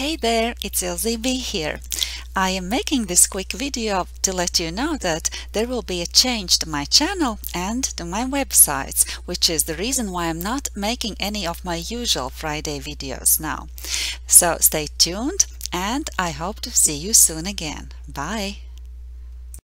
Hey there, it's Ilze Be here. I am making this quick video to let you know that there will be a change to my channel and to my websites, which is the reason why I'm not making any of my usual Friday videos now. So stay tuned and I hope to see you soon again. Bye!